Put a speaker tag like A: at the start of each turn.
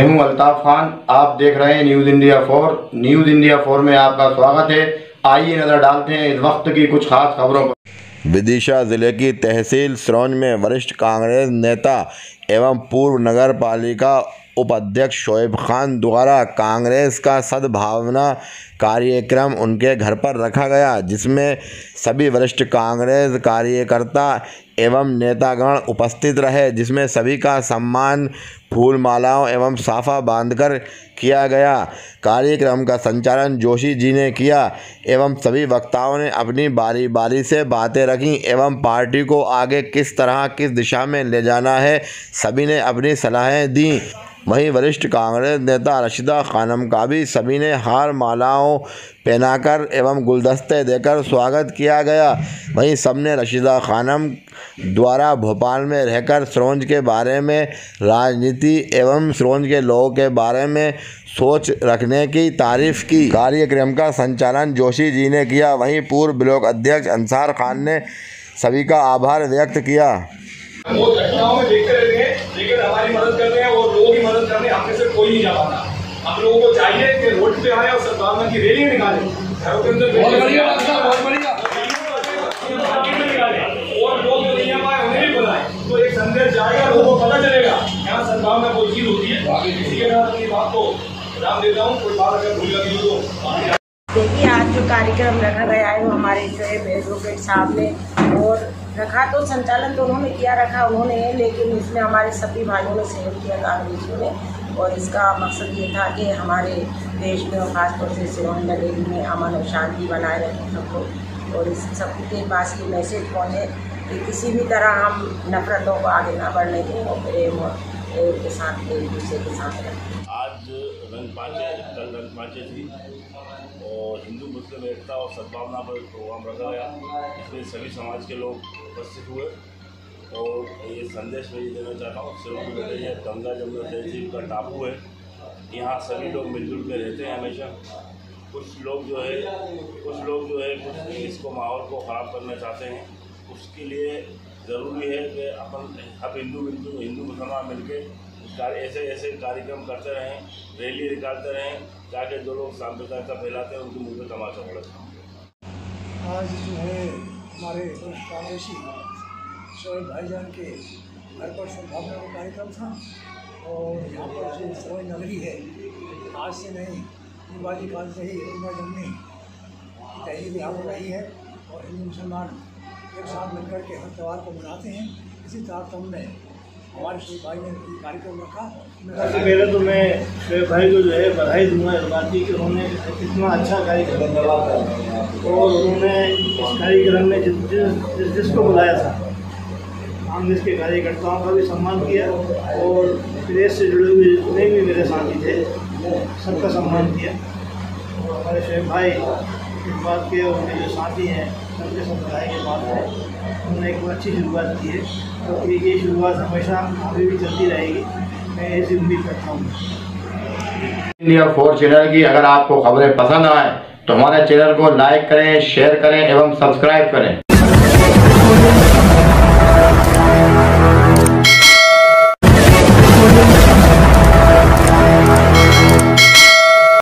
A: अल्ताफ खान, आप देख रहे हैं news India four news India four में आपका स्वागत है। आइए नज़र डालते हैं इस वक्त की कुछ खास खबरों पर।
B: विदिशा ज़िले की तहसील सरोन में वरिष्ठ कांग्रेस नेता एवं पूर्व नगर पालिका उपाध्यक्ष शोएब खान द्वारा कांग्रेस का सद्भावना कार्यक्रम उनके घर पर रखा गया, जिसमें सभी वरिष्ठ कांग्रेस कार्यकर्ता एवं नेतागण उपस्थित रहे, जिसमें सभी का सम्मान फूल मालाओं एवं साफा बांधकर किया गया। कार्यक्रम का संचालन जोशी जी ने किया एवं सभी वक्ताओं ने अपनी बारी बारी से बातें रखी एवं पार्टी को आगे किस तरह, किस दिशा में ले जाना है, सभी ने अपनी सलाहें दी। वहीं वरिष्ठ कांग्रेस नेता रशिदा खानम का भी सभी ने हार मालाओं पहनाकर एवं गुलदस्ते देकर स्वागत किया गया। वहीं सबने रशिदा खानम द्वारा भोपाल में रहकर सरोंज के बारे में, राजनीति एवं सरोंज के लोगों के बारे में सोच रखने की तारीफ़ की। कार्यक्रम का संचालन जोशी जी ने किया। वहीं पूर्व ब्लॉक अध्यक्ष अंसार खान ने सभी का आभार व्यक्त किया।
C: वो घटनाओं में देखते रहते हैं लेकिन हमारी मदद करते हैं और लोगों की मदद करने हम में से कोई नहीं जा पाता। हम लोगों को चाहिए कि रोड पे आए और सद्भावना की रैली निकालें घरों के अंदर बहुत बढ़िया बहुत बढ़िया और लोग जो नहीं आ पाए उन्हें भी बुलाएँ। तो एक संदेश जाएगा लोगों को पता चलेगा यहाँ सद्भावना कोई चीज़ होती है। इसी के साथ अपनी बात को नाम देता हूँ। कोई बात अगर भूल हो तो
D: देखिए आज जो कार्यक्रम रखा गया है वो हमारे जो है एडवोकेट साहब ने और रखा तो संचालन तो उन्होंने किया रखा उन्होंने, लेकिन इसमें हमारे सभी भाइयों ने सहयोग किया कांग्रेसियों ने। और इसका मकसद ये था कि हमारे देश में और खासतौर से सिरोही नगरी में अमन और शांति बनाए रखें सबको। और इस सबके पास ये मैसेज पहुँचे कि किसी भी तरह हम नफरतों को आगे ना बढ़ने दें और प्रेम और के साथ, एक दूसरे के साथ रहें
E: आज रंग पाँचे कल रंग पाँचे थी एकता और सद्भावना पर प्रोग्राम रखा गया, इसमें सभी समाज के लोग उपस्थित हुए। और ये संदेश मैं ये देना चाहता हूँ सिर्फ़ हैं गंगा जमुना तहजीब का टापू है। यहाँ सभी लोग मिलजुल के रहते हैं हमेशा। कुछ लोग जो है, कुछ लोग जो है, कुछ इसको माहौल को ख़राब करना चाहते हैं। उसके लिए ज़रूरी है कि अपन अब हिंदू हिंदू हिंदू मुसलमान मिलकर ऐसे ऐसे कार्यक्रम करते रहें, रैली निकालते रहें ताकि जो लोग सांप्रदायिकता फैलाते हैं, उनके मुँह में तमाशा पड़े।
F: आज जो है हमारे कांग्रेसी शोएब भाईजान के घर पर सद्भावना का कार्यक्रम था और यहाँ पर जो सरोज नगरी है, आज से नहीं दिवाली काल से ही गंगा जमनी की तहरीर यहाँ पर रही है और हिंदू मुसलमान एक साथ मिलकर के हर त्यौहार को मनाते हैं। इसी तारतम्य में हमारे शोएब भाई ने कार्यक्रम रखा।
G: पहले तो मैं शोएब भाई को जो है बधाई दूँगा इस बात की उन्होंने इतना अच्छा कार्यक्रम और उन्होंने इस कार्यक्रम में जिस जिस जिसको बुलाया था कांग्रेस के कार्यकर्ताओं का भी सम्मान किया और प्रेस से जुड़े हुए जितने भी मेरे साथी थे, सबका सम्मान किया। और हमारे शेख भाई इस बात के उनके जो साथी हैं सबके समुदाय के पास है। उन्होंने एक अच्छी शुरुआत की है। तो ये शुरुआत हमेशा आगे भी चलती रहेगी। मैं ऐसी उम्मीद करता हूँ।
A: इंडिया फोर चैनल की अगर आपको खबरें पसंद आए तो हमारे चैनल को लाइक करें, शेयर करें एवं सब्सक्राइब करें।